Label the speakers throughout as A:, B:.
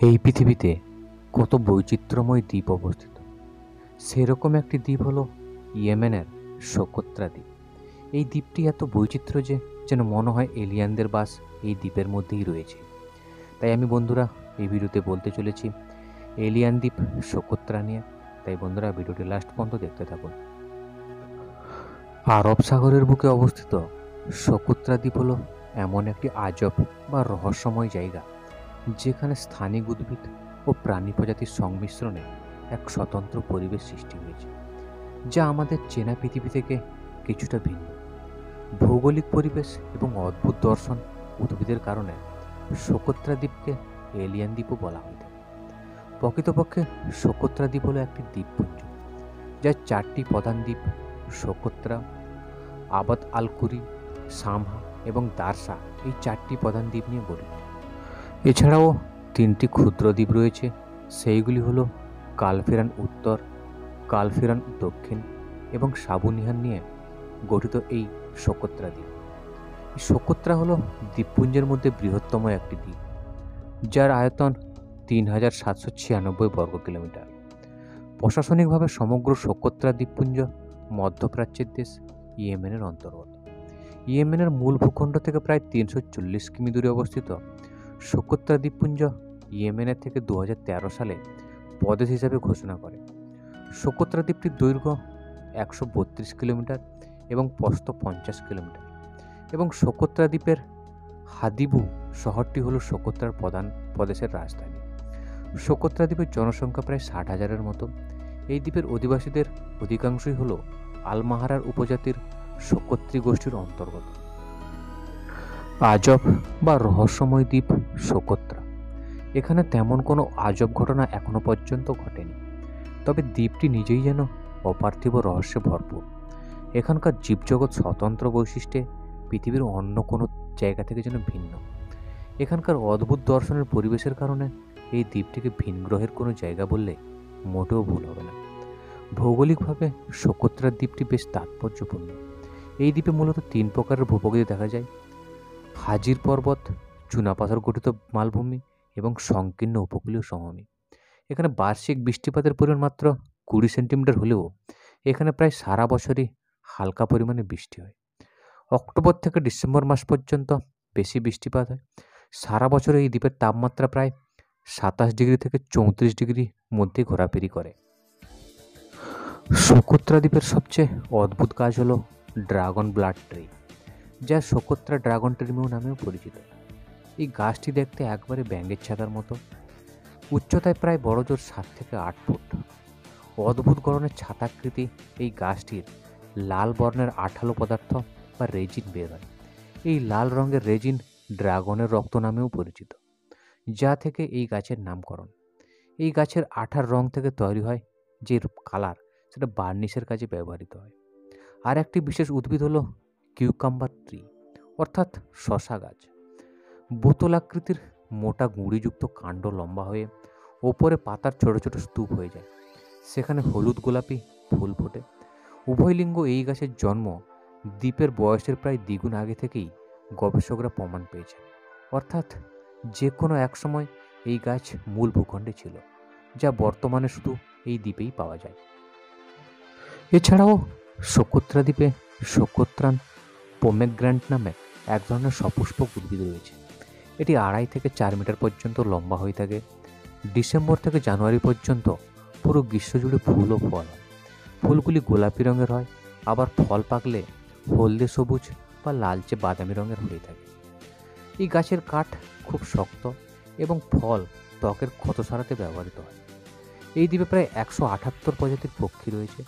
A: এই পৃথিবীতে কত বৈচিত্র্যময় দ্বীপ অবস্থিত। সেরকম একটি দ্বীপ হলো ইয়েমেনের সোকোত্রা দ্বীপ। এই দ্বীপটি এত বৈচিত্র্য যে, যেন মনে হয় এলিয়ানদের বাস এই দ্বীপের মধ্যেই রয়েছে। তাই আমি বন্ধুরা, এই ভিডিওতে বলতে চলেছি, এলিয়ান দ্বীপ সোকোত্রা নিয়ে। তাই বন্ধুরা, ভিডিওটি লাস্ট পর্যন্ত দেখতে থাকুন। আরব সাগরের বুকে অবস্থিত সোকোত্রা দ্বীপ হলো এমন একটি আজব বা রহস্যময় জায়গা। যেখানে স্থানিক উদ্ভিদ ও প্রাণী প্রজাতির সংমিশ্রণে এক স্বতন্ত্র পরিবেশ সৃষ্টি হয়েছে, যা আমাদের চেনা পৃথিবী থেকে কিছুটা ভিন্ন। ভৌগোলিক পরিবেশ এবং অদ্ভুত দর্শন উদ্ভিদের কারণে সোকোত্রা দ্বীপকে এলিয়ান দ্বীপও বলা হয়ে থাকে। প্রকৃতপক্ষে সোকোত্রা দ্বীপ হলো একটি দ্বীপপুঞ্জ, যার চারটি প্রধান দ্বীপ সোকোত্রা আবাদ আলকুরি সামহা এবং দারসা এই চারটি প্রধান দ্বীপ নিয়ে গঠিত। এছাড়াও তিনটি ক্ষুদ্র দ্বীপ রয়েছে। সেইগুলি হলো কালফেরান উত্তর, কালফেরান দক্ষিণ এবং সাবুনিহান নিয়ে গঠিত এই সোকোত্রা দ্বীপ। এই সোকোত্রা হলো দ্বীপপুঞ্জের মধ্যে বৃহত্তম একটি দ্বীপ, যার আয়তন তিন হাজার সাতশো ছিয়ানব্বই বর্গ কিলোমিটার। প্রশাসনিকভাবে সমগ্র সোকোত্রা দ্বীপপুঞ্জ মধ্যপ্রাচ্যের দেশ ইয়েমেনের অন্তর্গত। ইয়েমেনের মূল ভূখণ্ড থেকে প্রায় তিনশো চল্লিশ কিমি দূরে অবস্থিত। সোকোত্রা দ্বীপপুঞ্জ ইয়েমেনের থেকে দু হাজার তেরো সালে প্রদেশ হিসাবে ঘোষণা করে। সোকোত্রা দ্বীপটির দৈর্ঘ্য একশো বত্রিশ কিলোমিটার এবং প্রস্থ পঞ্চাশ কিলোমিটার। এবং সোকোত্রা দ্বীপের হাদিবু শহরটি হলো সোকোত্রার প্রধান প্রদেশের রাজধানী। সোকোত্রা দ্বীপের জনসংখ্যা প্রায় ষাট হাজারের মতো। এই দ্বীপের অধিবাসীদের অধিকাংশই হলো আলমাহারার উপজাতির সোকোত্রী গোষ্ঠীর অন্তর্গত। আজব বা রহস্যময় দ্বীপ সোকোত্রা এখানে তেমন কোনো আজব ঘটনা এখনও পর্যন্ত ঘটেনি। তবে দ্বীপটি নিজেই যেন অপার্থিব রহস্যে ভরপুর। এখানকার জীবজগৎ স্বতন্ত্র বৈশিষ্ট্যে পৃথিবীর অন্য কোনো জায়গা থেকে যেন ভিন্ন। এখানকার অদ্ভুত দর্শনের পরিবেশের কারণে এই দ্বীপটিকে ভিন গ্রহের কোনো জায়গা বললে মোটেও ভুল হবে না। ভৌগোলিকভাবে সোকোত্রার দ্বীপটি বেশ তাৎপর্যপূর্ণ। এই দ্বীপে মূলত তিন প্রকারের ভূপ্রকৃতি দেখা যায়। হাজির পর্বত চুনাপাথর গঠিত মালভূমি এবং সংকীর্ণ উপকূলীয় সমভূমি। এখানে বার্ষিক বৃষ্টিপাতের পরিমাণ মাত্র কুড়ি সেন্টিমিটার হলেও এখানে প্রায় সারা বছরই হালকা পরিমাণে বৃষ্টি হয়। অক্টোবর থেকে ডিসেম্বর মাস পর্যন্ত বেশি বৃষ্টিপাত হয়। সারা বছর এই দ্বীপের তাপমাত্রা প্রায় সাতাশ ডিগ্রি থেকে চৌত্রিশ ডিগ্রি মধ্যে ঘোরাফেরি করে। সোকোত্রা দ্বীপের সবচেয়ে অদ্ভুত কাজ হলো ড্রাগন ব্লাড ট্রি। যা সোকোত্রা ড্রাগন ট্রিমিও নামেও পরিচিত। এই গাছটি দেখতে একবারে ব্যাঙের ছাতার মতো। উচ্চতায় প্রায় বড় জোর সাত থেকে আট ফুট। অদ্ভুত গরনের ছাতাকৃতি এই গাছটির লাল বর্ণের আঠালো পদার্থ বা রেজিন বের হয়। এই লাল রঙের রেজিন ড্রাগনের রক্ত নামেও পরিচিত, যা থেকে এই গাছের নামকরণ। এই গাছের আঠার রং থেকে তৈরি হয় যে কালার, সেটা বার্নিশের কাজে ব্যবহৃত হয়। আর একটি বিশেষ উদ্ভিদ হলো কিউকাম্বার ট্রি, অর্থাৎ শশা গাছ। বোতল আকৃতির মোটা গুঁড়িযুক্ত কাণ্ড লম্বা হয়ে ওপরে পাতার ছোট ছোট স্তূপ হয়ে যায়। সেখানে হলুদ গোলাপি ফুল ফোটে। উভয় লিঙ্গ এই গাছের জন্ম দ্বীপের বয়সের প্রায় দ্বিগুণ আগে থেকেই গবেষকরা প্রমাণ পেয়েছে অর্থাৎ যে কোনো এক সময় এই গাছ মূল ভূখণ্ডে ছিল, যা বর্তমানে শুধু এই দ্বীপেই পাওয়া যায়। এছাড়াও সোকোত্রা দ্বীপে সোকোত্রান পোমেগ্র্যান্ট নামে এক ধরনের সপুষ্পক উদ্ভিদ রয়েছে। এটি আড়াই থেকে চার মিটার পর্যন্ত লম্বা হয়ে থাকে। ডিসেম্বর থেকে জানুয়ারি পর্যন্ত পুরো গ্রীষ্ম জুড়ে ফুল ও ফল ফুলগুলি গোলাপি রঙের হয়, আবার ফল পাকলে হলদে সবুজ বা লালচে বাদামি রঙের হয়ে থাকে। এই গাছের কাঠ খুব শক্ত এবং ফল ত্বকের ক্ষত সারাতে ব্যবহৃত হয়। এই দ্বীপে প্রায় একশো আটাত্তর প্রজাতির পক্ষী রয়েছে,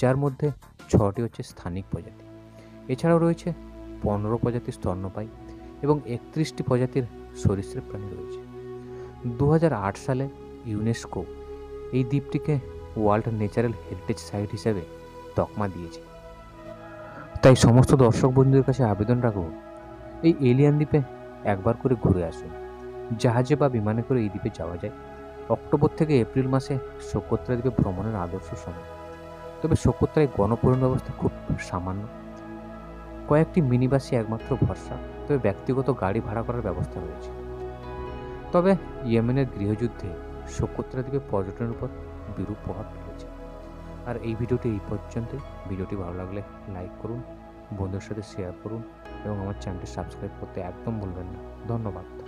A: যার মধ্যে ছটি হচ্ছে স্থানিক প্রজাতি। এছাড়াও রয়েছে পনেরো প্রজাতির স্তন্যপায়ী এবং একত্রিশটি প্রজাতির সরীসৃপ প্রাণী রয়েছে। দু হাজার আট সালে ইউনেস্কো এই দ্বীপটিকে ওয়ার্ল্ড ন্যাচারাল হেরিটেজ সাইট হিসেবে তকমা দিয়েছে। তাই সমস্ত দর্শক বন্ধুদের কাছে আবেদন রাখব, এই এলিয়ান দ্বীপে একবার করে ঘুরে আসুন। জাহাজে বা বিমানে করে এই দ্বীপে যাওয়া যায়। অক্টোবর থেকে এপ্রিল মাসে সোকোত্রা দ্বীপে ভ্রমণের আদর্শ সময়। তবে সোকোত্রায় গণপরিবহন ব্যবস্থা খুব সামান্য। কয়েকটি মিনিবাসই একমাত্র ভরসা, তবে ব্যক্তিগত গাড়ি ভাড়া করার ব্যবস্থা রয়েছে। তবে ইয়েমেনের গৃহযুদ্ধে শকুত্রা দ্বীপে পর্যটনের উপর বিরূপ প্রভাব ফেলেছে। আর এই ভিডিওটি এই পর্যন্ত ভিডিওটি ভালো লাগলে লাইক করুন বন্ধুর সাথে শেয়ার করুন এবং আমার চ্যানেলটি সাবস্ক্রাইব করতে একদম ভুলবেন না। ধন্যবাদ।